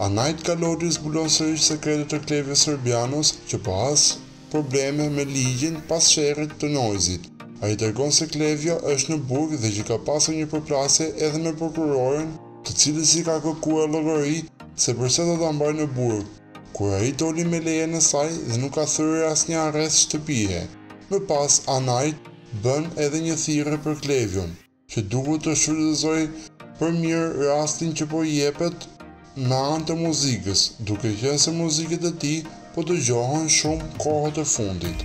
Anaid Kaloti zbulon sërish sekretet e Klevis Serbianos që po has probleme me ligjin pas sherrit të Noizyt. Ai tregon se Klevio është në burg dhe që ka pasur një përplasje edhe me prokuroren, të cilës i ka kërkuar llogari se përse do ta mbajë në burg. Kur ai doli me lejen e saj dhe nuk ka thyer asnjë arrest shtëpie. Më pas Anaid bën edhe një thirrje për Klevion, që duhet të shfrytëzojë për mirë rastin që po i jepet me anë të muzikës, duke qenë se muzikët e tij po dëgjohen shumë kohët e fundit.